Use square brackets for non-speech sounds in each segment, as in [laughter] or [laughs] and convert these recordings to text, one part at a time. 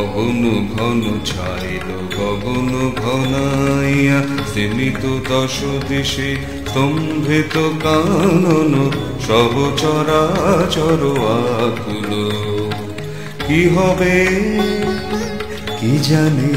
গগন ঘন ছাইল গগন ঘনাইয়া সীমিত দশ দিশে স্তম্ভিত কানন, সব চরাচর আকুল। কি হবে, কি জানে?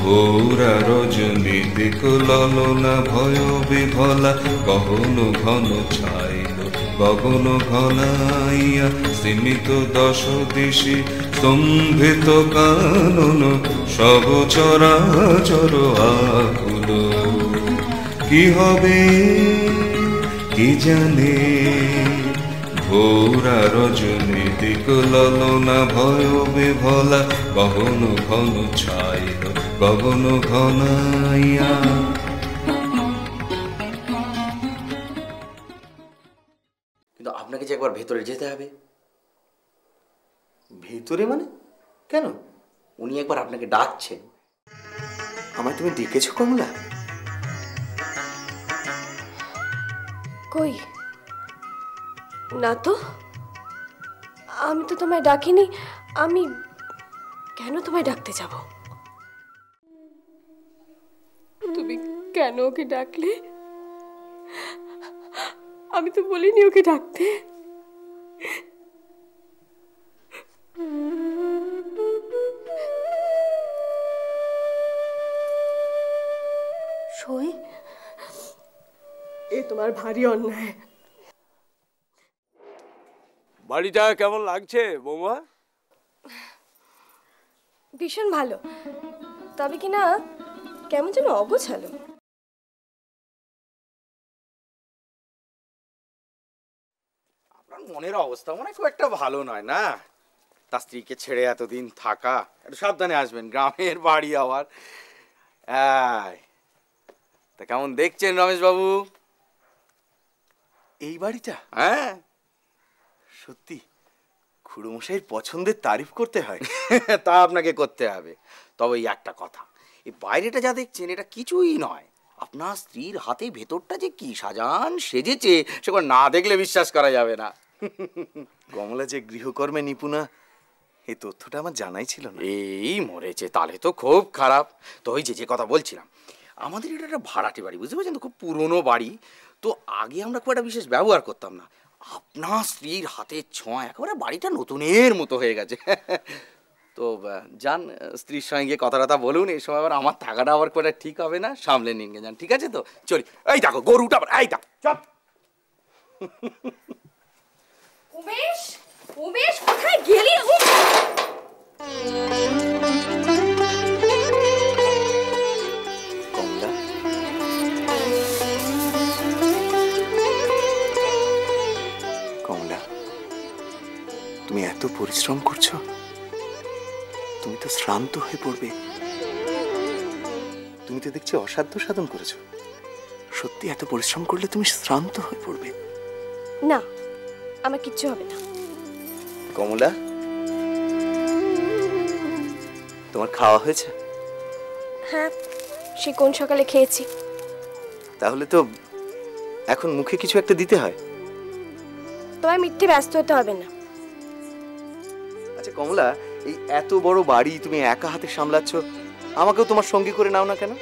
ঘোরা রজনী দিক ললনা ভয় বিভলা গহন ঘন ছাইল গগন ঘনাইয়া সীমিত দশ দিশে স্তম্ভিত কানন, সব চরাচর আকুল। কি হবে, কি জানে? ঘোরা রজনী দিক ললনা ভয় বিভলা, গগন ঘন ছাইল, গগন ঘনাইয়া। কিন্তু আপনাকে যে একবার ভেতরে যেতে হবে ভেতরে মানে? কেন? উনি একবার আপনাকে ডাকছেন আমায় তুমি ডেকেছো কমলা? কই? না তো? আমি তো তোমায় ডাকিনি আমি কেন তোমায় ডাকতে যাব? তুমি কেন ওকে ডাকলে? আমি তো বলিনি ওকে ডাকতে। তোমার ভারী অন্যায়। বাড়িটা কেমন লাগছে বৌমা? ভীষণ ভালো। তবে কি না কেমন যেন অগোছালো। আপনার মনের অবস্থা মনে হয় খুব একটা ভালো নয় না? তার স্ত্রীকে ছেড়ে এতদিন থাকা একটু সাবধানে আসবেন গ্রামের বাড়ি আবার। তা কেমন দেখছেন রমেশ বাবু এই বাড়িটা? হ্যাঁ। সত্যি খুড়োমশাইয়ের পছন্দের তারিফ করতে হয়। [laughs] তা আপনাকে করতে হবে। তবে এই একটা কথা এই বাইরেটা যা দেখছেন এটা কিছুই নয়। আপনার স্ত্রীর হাতে ভেতরটা যে কি সাজান সেজেছে সেগুলো না দেখলে বিশ্বাস করা যাবে না। [laughs] কমলা যে গৃহকর্মে নিপুণা এই তথ্যটা আমার জানাই ছিল না। এই মরেছে তাহলে তো খুব খারাপ। তো ওই যে যে কথা বলছিলাম আমাদের এটা একটা ভাড়াটি বাড়ি বুঝতে পারছেন তো? খুব পুরনো বাড়ি। তো আগে আমরা খুব একটা বিশেষ ব্যবহার করতাম না। আপনার স্ত্রীর হাতের ছোঁয়া একেবারে বাড়িটা নতুনের মতো হয়ে গেছে। [laughs] তো যান, স্ত্রীর সঙ্গে কথা টথা বলুন, এই সময় আবার আমার থাকাটা আবার করে ঠিক হবে না। সামলে গে যান, ঠিক আছে তো? চলি। এই দেখো, গরুটা আবার, এই দেখো চপ [laughs] উমেশ উমেশ, কোথায় গেলি? পরিশ্রম করছ? তুমি তো শ্রান্ত হয়ে পড়বে। তুমি তো দেখছি অসাধ্য সাধন করেছ। সত্যি এত পরিশ্রম করলে তুমি শ্রান্ত হয়ে পড়বে। না আমার কিচ্ছু হবে না। কমলা তোমার খাওয়া হয়েছে? হ্যাঁ সে কোন সকালে খেয়েছি। তাহলে তো এখন মুখে কিছু একটা দিতে হয়। তোমায় মিথ্যে ব্যস্ত হতে হবে না। কমলা এই এত বড় বাড়ি তুমি একা হাতে সামলাচ্ছ আমাকেও তোমার সঙ্গী করে নাও না কেন?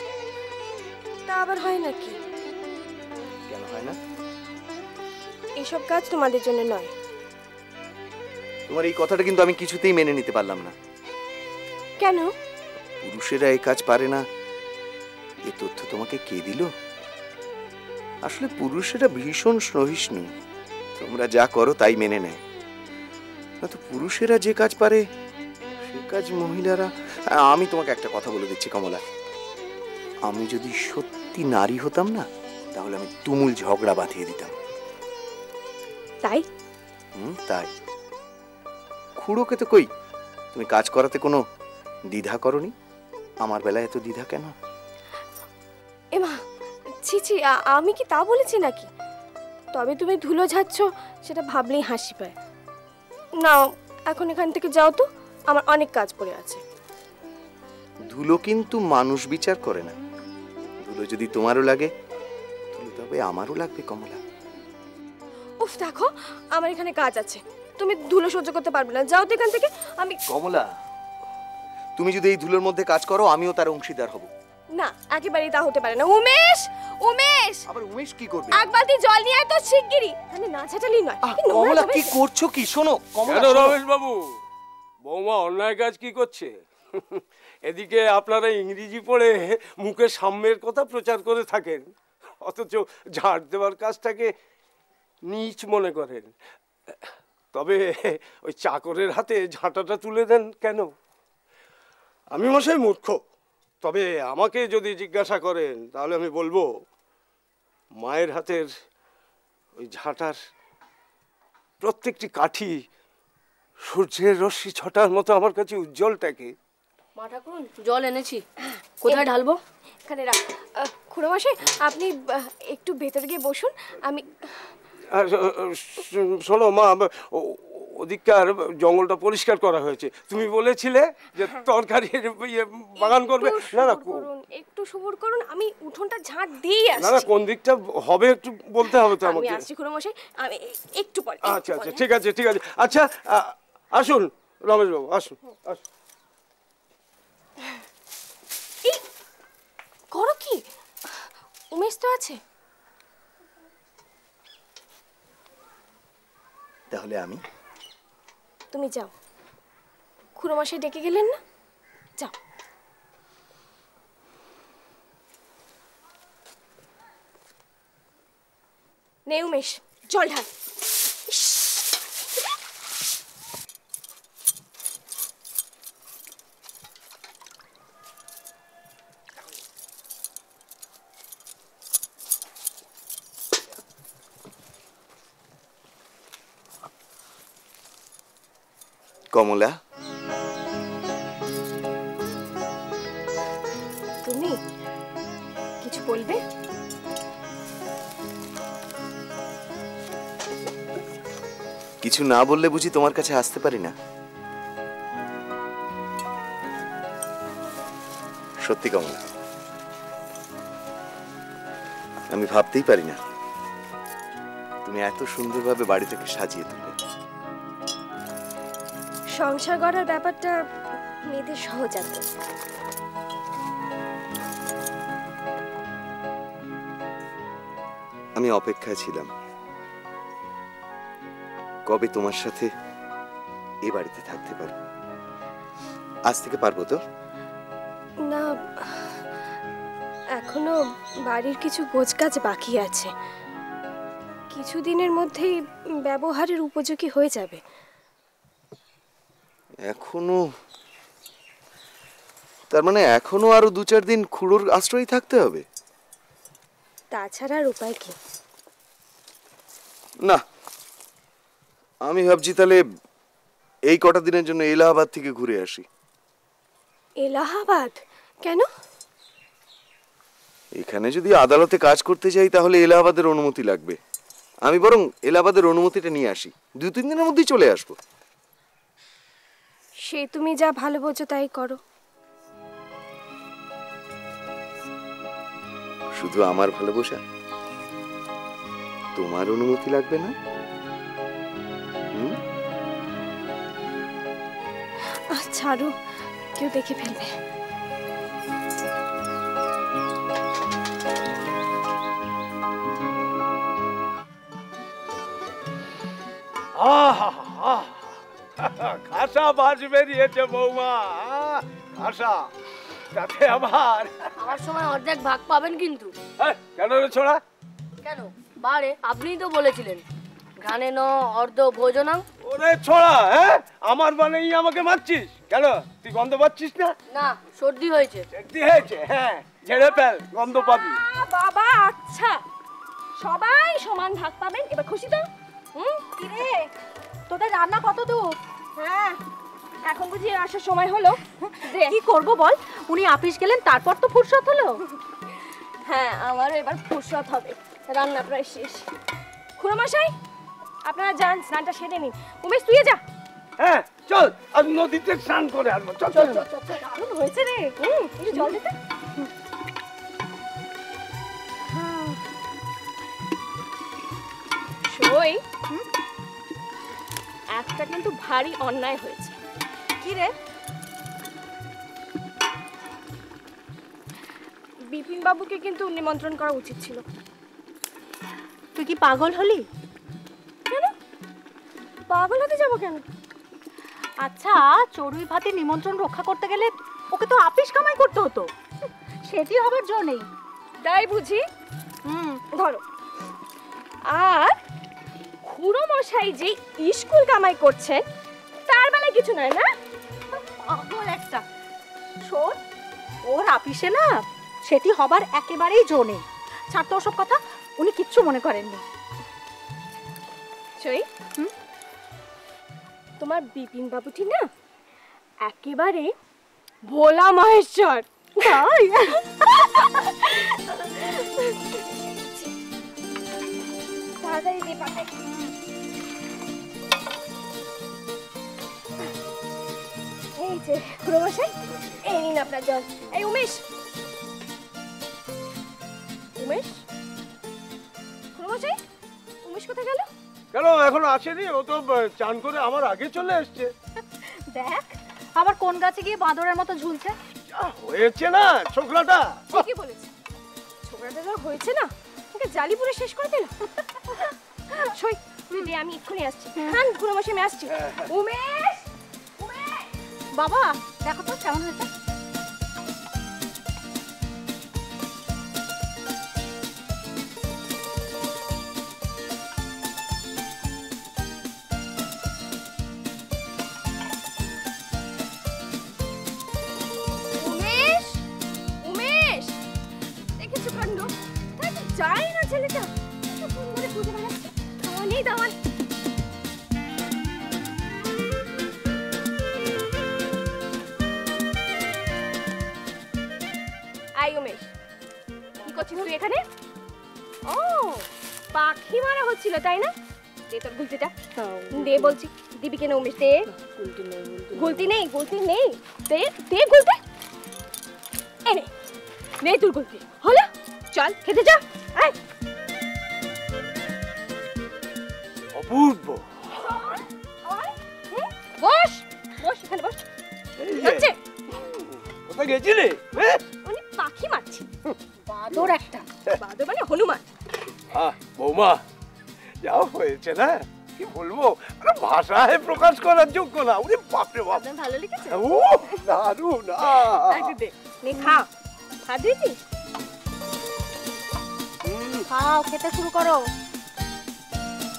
তা আবার হয় নাকি? কেন হয় না? এসব কাজ তোমাদের জন্য নয়। তোমার এই কথাটা কিন্তু আমি কিছুতেই মেনে নিতে পারলাম না। কেন? পুরুষেরা এই কাজ পারে না। এ তথ্য তোমাকে কে দিল? আসলে পুরুষেরা ভীষণ সহিষ্ণু। তোমরা যা করো তাই মেনে নেয়। তো পুরুষেরা যে কাজ পারে সে কাজ মহিলারা। আমি তোমাকে একটা কথা বলে দিচ্ছি কমলা। আমি যদি সত্যি নারী হতাম না তাহলে আমি তুমুল ঝগড়া বাঁধিয়ে দিতাম। তাই? হুম তাই। খুড়োকে তো কই তুমি কাজ করাতে কোনো দ্বিধা করনি? আমার বেলায় এত দ্বিধা কেন? এমা ছি ছি আমি কি তা বলেছি নাকি? তবে তুমি ধুলো ঝাচ্ছ সেটা ভাবলেই হাসি পায়। নাও এখন এখান থেকে যাও তো। আমার অনেক কাজ পড়ে আছে। ধুলো কিন্তু মানুষ বিচার করে না। ধুলো যদি তোমারও লাগে ধুলো তবে আমারও লাগবে কমলা। উফ দেখো আমার এখানে কাজ আছে। তুমি ধুলো সহ্য করতে পারবে না। যাও তো এখান থেকে। আমি কমলা তুমি যদি এই ধুলোর মধ্যে কাজ করো আমিও তার অংশীদার হব। না একেবারেই তা হতে পারে না। উমেশ উমেশ! আবার উমেশ কি করবে? এক বালতি জল নিয়ে আয় তো শিগগিরই। তাহলে না ঝাঁটালি নয় কমলা কি করছ কি? শোনো কমলা রমেশ বাবু বৌমা অন্যায় কাজ কি করছে? এদিকে আপনারা ইংরেজি পড়ে মুখে সাম্যের কথা প্রচার করে থাকেন অথচ ঝাড় দেওয়ার কাজটাকে নিচ মনে করেন। তবে ওই চাকরের হাতে ঝাঁটাটা তুলে দেন কেন? আমি মশাই মূর্খ। তবে আমাকে যদি জিজ্ঞাসা করেন তাহলে আমি বলব মায়ের হাতের ওই ঝাঁটার প্রত্যেকটি কাঠি সূর্যের রশ্মি ছটার মতো আমার কাছে উজ্জ্বলটাকে মা ঠাকুরুন জল এনেছি। কোথায় ঢালবো? এখানে রাখ। খুড়োমশাই আপনি একটু ভেতরে গিয়ে বসুন। আমি শোনো মা ও- ওদিককার জঙ্গলটা পরিষ্কার করা হয়েছে। তুমি বলেছিলে যে তরকারির ইয়ে বাগান করবে। না না করুন একটু সবুর করুন আমি উঠোনটা ঝাঁট দিয়েই না না কোন দিকটা হবে একটু বলতে হবে তো আমাকে। আমি আসছি খুড়োমশাই আমি একটু পরে আচ্ছা আচ্ছা ঠিক আছে ঠিক আছে। আচ্ছা আসুন রমেশ বাবু আসুন আসুন। এই করো কি? উমেশ তো আছে। তাহলে আমি তুমি যাও। খুড়োমশাই ডেকে গেলেন না? যাও। নেউমেশ জল ঢাল। কমলা। তুমি কিছু বলবে? কিছু না বললে বুঝি তোমার কাছে আসতে পারি না? সত্যি কমলা আমি ভাবতেই পারি না। তুমি এত সুন্দরভাবে বাড়িটাকে সাজিয়ে তুলবে সংসার গড়ার ব্যাপারটা মেয়েদের সহজাত আমি অপেক্ষায় ছিলাম। কবে তোমার সাথে এ বাড়িতে থাকতে পারব? আজ থেকে পারব তো? না এখনও বাড়ির কিছু গোছগাছ বাকি আছে। কিছুদিনের মধ্যেই ব্যবহারের উপযোগী হয়ে যাবে। এখনও তার মানে এখনও আরও দু চার দিন খুড়োর আশ্রয় থাকতে হবে? তাছাড়া আর উপায় কি? না আমি ভাবছি তাহলে এই কটা দিনের জন্য এলাহাবাদ থেকে ঘুরে আসি। এলাহাবাদ? কেন? এখানে যদি আদালতে কাজ করতে চাই তাহলে এলাহাবাদের অনুমতি লাগবে। আমি বরং এলাহাবাদের অনুমতিটা নিয়ে আসি। দু তিন দিনের মধ্যেই চলে আসব। সে তুমি যা ভালো বোঝো তাই করো। শুধু আমার ভালোবাসা? তোমার অনুমতি লাগবে না? ছাড়ো কেউ দেখে ফেলবে। আহা, আহা, খাসা বাজ বেরিয়েছে বৌমা। খাসা তাতে আবার আমার সময় অর্ধেক ভাগ পাবেন কিন্তু। কেন রে ছোড়া? কেন? বারে আপনিই তো বলেছিলেন। ঘানে ন অর্ধ ভোজনাং। ওরে ছোড়া হ্যাঁ? আমার মানেই আমাকে মারছিস। কেন? তুই গন্ধ পাচ্ছিস না? না সর্দি হয়েছে। সত্যি হয়েছে হ্যাঁ। ঝেড়ে ফেল গন্ধ পাবি। বাবা আচ্ছা। সবাই সমান ভাগ পাবেন এবার খুশি তো? হুম? কিরে তোদের রান্না কত দূর? হ্যাঁ এখন বুঝি আসার সময় হলো। কি করব বল? উনি আপিস গেলেন তারপর তো ফুরসত হলো? হ্যাঁ আমারও এবার ফুরসত হবে। রান্না প্রায় শেষ। খুড়োমশাই আপনারা যান স্নানটা সেরে নিন। উমেশ তুই যা। হ্যাঁ চল আর নদীতে স্নান করে আসব। চল চল চল। দারুণ হয়েছে রে। হুম জল দিতে এটা কিন্তু ভারী অন্যায় হয়েছে। কি রে? বিপিনবাবুকে কিন্তু নিমন্ত্রণ করা উচিত ছিল। তুই কি পাগল হলি? কেন? পাগল হতে যাব কেন? আচ্ছা চড়ুই ভাতে নিমন্ত্রণ রক্ষা করতে গেলে ওকে তো আপিস কামাই করতে হতো। সেটি হবার জো নেই। তাই বুঝি? হুম ধরো। আর খুড়ো মশাই যে স্কুল কামাই করছেন তার বেলায় কিছু নয় না? একটা। শোন, ওর আপিসে না, সেটি হবার একেবারেই জো নেই। ছাড়তো ওসব কথা, উনি কিচ্ছু মনে করেননি। সই? তোমার বিপিন বাবুটি না, একেবারে ভোলা মহেশ্বর। তাই? তাড়াতাড়ি এই যে এই নিন আপনার জল। এই উমেশ। উমেশ? উমেশ কোথায় গেল? কেন এখন আসেনি? ও তো চান করে আমার আগে চলে এসছে। দেখ আবার কোন গাছে গিয়ে বাঁদরের মতো ঝুলছে? হয়েছে না ছোকরাটা। ঠিকই বলেছে। ছোকরাটা যা হয়েছে না ওকে জালিপুরে শেষ করে দিল? সই রে আমি এক্ষুনি আসছি। খান খুড়ো মাসে আমি আসছি। উমেশ উমেশ। বাবা দেখো তো কেমন হয়েছে। তাই না? দে তোর গুলতিটা। দে বলছি দিবি কেন উমেশ দে। গুলতি নেই গুলতি নেই। দে দে গুলতি। এনে নে তোর গুলতি। হলো চল খেতে যা। আয়। অপূর্ব। আয়, হুম, বস বস এখানে বস। এই কোথায় গেছিলে? হ্যাঁ? উনি পাখি মারছে। বাদর একটা। বাদর মানে হনুমান। আহ, বৌমা। যা হয়েছে না? কি বলব? আরে ভাষায় প্রকাশ করার যোগ্য না। উনি বাপরে বাপ। ভালো লেগেছে ও দারুণ একটু দে নে খা। খা দিয়েছিস? খাও খেতে শুরু করো।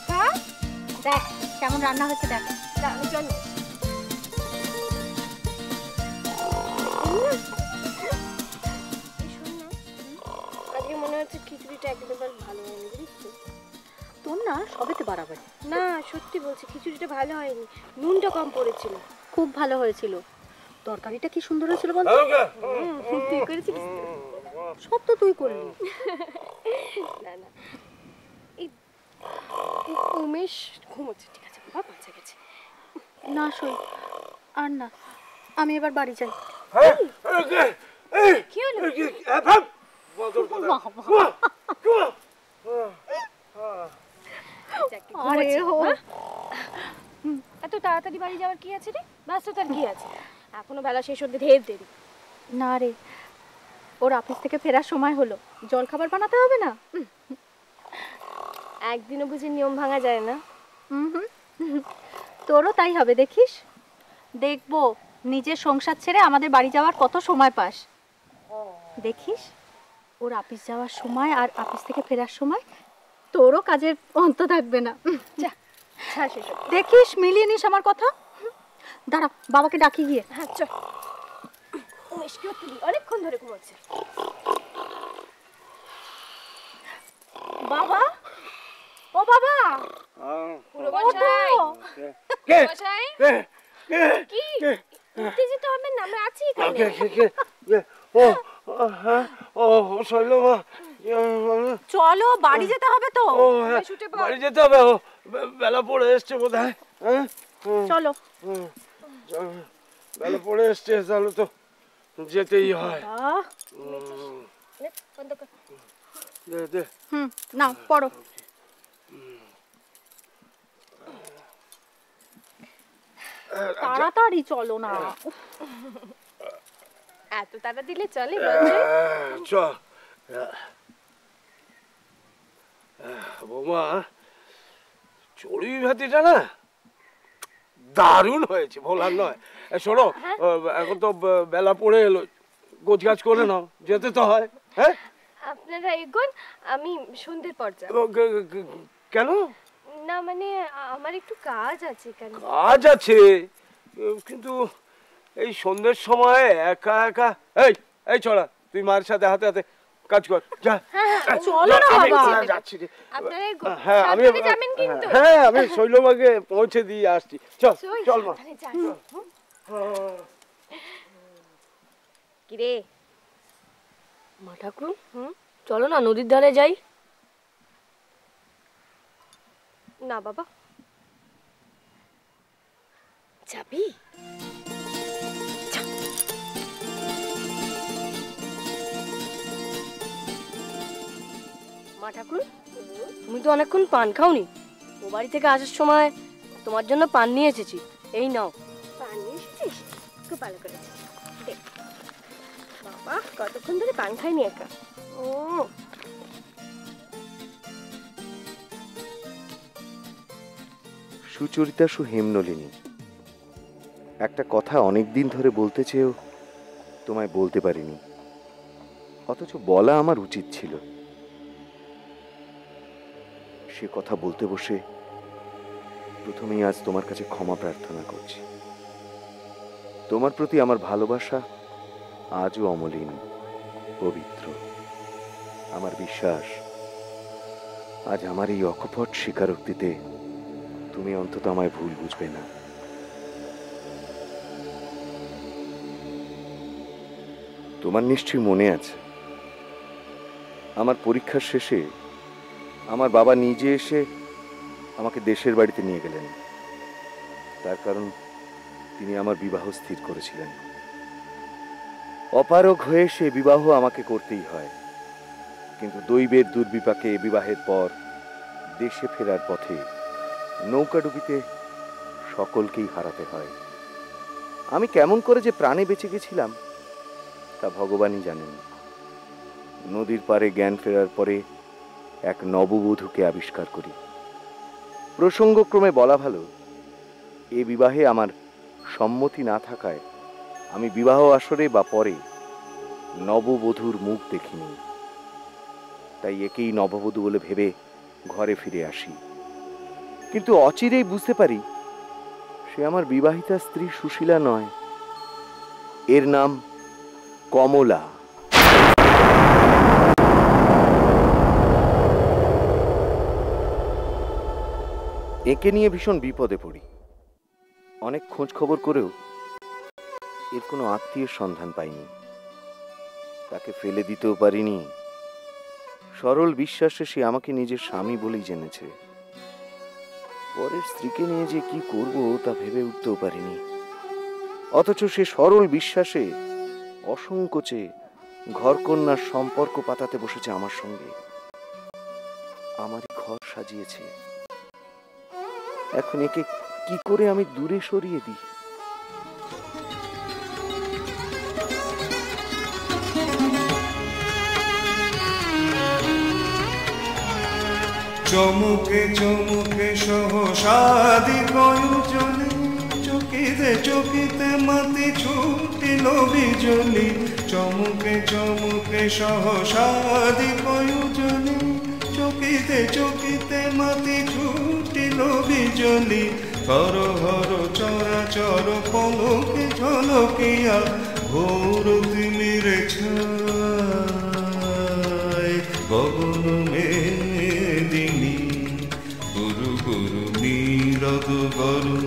খা। দেখ কেমন রান্না দেখ। আজকে মনে হচ্ছে খিচুড়িটা একদম ভালো হয়নি বুঝিস তো? তোর না সবেতে বাড়াবে না সত্যি বলছি খিচুড়িটা ভালো হয়নি নুনটা কম পড়েছিল খুব ভালো হয়েছিল তরকারিটা কি সুন্দর হয়েছিল বল হুম, তুই করেছিলিস? সব তো তুই করলি না না উমেশ ঘুমোচ্ছে ঠিক আছে বাবা বাঁচা গেছে না সই আর না আমি এবার বাড়ি যাই কি হলো আরে হো? এত তাড়াতাড়ি বাড়ি যাওয়ার কি আছে রে? ব্যস্ততার কি আছে। এখনও বেলা শেষ হতে ঢের দেরি। না রে ওর অফিস থেকে ফেরার সময় হলো। জল খাবার বানাতে হবে না? একদিনও বুঝি নিয়ম ভাঙা যায় না। তোরও তাই হবে দেখিস? দেখব নিজের সংসার ছেড়ে আমাদের বাড়ি যাওয়ার কত সময় পাস। দেখিস? ওর অফিস যাওয়ার সময় আর অফিস থেকে ফেরার সময় তোরও কাজের অন্ত থাকবে না। দেখিস মিলিয়ে নিস আমার কথা। দাঁড়া বাবাকে ডাকি গিয়ে। হ্যাঁ চল অনেকক্ষণ ধরে ঘুমোচ্ছে। বাবা? ও বাবা? মশাই। কে? উত্তেজিত হবেন না? আমরা আছি কে এখানে ও হ্যাঁ। ও শৈলমা। চলো বাড়ি যেতে হবে তো। ও হ্যাঁ ছুটে পড়। বাড়ি যেতে হবে ও বেলা পড়ে এসছে বোধ হয়? হ্যাঁ চলো। বেলা পড়ে এসছে তাহলে তো যেতেই হয়। হুম। নাও পড়ো। তাড়াতাড়ি চলো না। এত তাড়া দিলে চলে রঞ্জন চ। বৌমা চড়ুই ভাতিটা না দারুণ হয়েছে ভোলার নয়। শোনো এখন তো বেলা পড়ে এলো গোছ গাছ করে নাও যেতে তো হয় হ্যাঁ? আপনারা এগোন আমি সন্ধ্যের পর যাব। কেন? না মানে আমার একটু কাজ আছে কেন কাজ আছে? কিন্তু এই সন্ধ্যের সময় একা একা এই এই ছড়া তুই মায়ের সাথে হাতে হাতে কাজ কর যা। চলো না বাবা। যাচ্ছি রে। হ্যাঁ আমি যাবেন কিন্তু। হ্যাঁ আমি শৈলবাগে পৌঁছে দিয়ে আসছি। চল চল মা। যান। কিরে মা ঠাকুর হুম? চলো না নদীর ধারে যাই। না বাবা। যাবি? মা ঠাকুর তুমি তো অনেকক্ষণ পান খাওনি। ও বাড়ি থেকে আসার সময় তোমার জন্য পান নিয়ে এসেছি। এই নাও। পান নিয়ে এসেছিস? খুব ভালো করেছিস। বাবা কতক্ষণ ধরে পান খাইনি একা? ও। সুচরিতা সু হেমনলিনী একটা কথা অনেক দিন ধরে বলতে চেয়েও তোমায় বলতে পারিনি। অথচ বলা আমার উচিত ছিল। সে কথা বলতে বসে প্রথমেই আজ তোমার কাছে ক্ষমা প্রার্থনা করছি। তোমার প্রতি আমার ভালোবাসা আজও অমলিন, পবিত্র। আমার বিশ্বাস, আজ আমার এই অকপট স্বীকারোক্তিতে তুমি অন্তত আমায় ভুল বুঝবে না। তোমার নিশ্চয়ই মনে আছে, আমার পরীক্ষার শেষে আমার বাবা নিজে এসে আমাকে দেশের বাড়িতে নিয়ে গেলেন। তার কারণ তিনি আমার বিবাহ স্থির করেছিলেন। অপারগ হয়ে সে বিবাহ আমাকে করতেই হয়। কিন্তু দৈবের দুর্বিপাকে বিবাহের পর দেশে ফেরার পথে নৌকাডুবিতে সকলকেই হারাতে হয়। আমি কেমন করে যে প্রাণে বেঁচে গেছিলাম, তা ভগবানই জানেন। নদীর পারে জ্ঞান ফেরার পরে এক নববধূকে আবিষ্কার করি। প্রসঙ্গক্রমে বলা ভালো, এ বিবাহে আমার সম্মতি না থাকায় আমি বিবাহ আসরে বা পরে নববধূর মুখ দেখিনি। তাই একেই নববধূ বলে ভেবে ঘরে ফিরে আসি। কিন্তু অচিরেই বুঝতে পারি, সে আমার বিবাহিতা স্ত্রী সুশীলা নয়। এর নাম কমলা। একে নিয়ে ভীষণ বিপদে পড়ি। অনেক খোঁজ খবর করেও এর কোনো আত্মীয়ের সন্ধান পাইনি। তাকে ফেলে দিতেও পারিনি। সরল বিশ্বাসে সে আমাকে নিজের স্বামী বলেই জেনেছে। পরের স্ত্রীকে নিয়ে যে কি করব তা ভেবে উঠতেও পারিনি। অথচ সে সরল বিশ্বাসে অসংকোচে ঘরকন্যার সম্পর্ক পাতাতে বসেছে আমার সঙ্গে। আমার ঘর সাজিয়েছে। এখন একে কি করে আমি দূরে সরিয়ে দিই? চমকে চমকে সহসাদি কয়জনে চকিতে চকিতে মাতি ছুটিল বিজলি। চমকে চমকে সহসাদি কয়জনে চকিতে চকিতে মাতি ছুটিল বিজলি, হর হর চরা চর পলকে ঝলকিয়া ভোর তিমির ছায় গগন মেদিনী গুরু গুরু নীরদ গরুজনে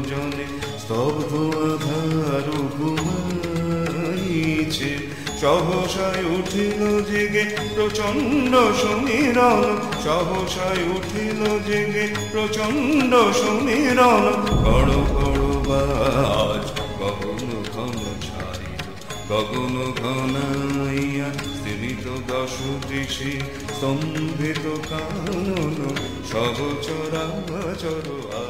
সহসায় উঠিল জেগে প্রচণ্ড সমীরণ, সহসায় উঠিল জেগে প্রচণ্ড সমীরণ। বড় বড় বাজ, গগন ঘন ছাইল গগন ঘনাইয়া স্থিরিত দশ দিশি স্তম্ভিত কানন সহচরা চর আ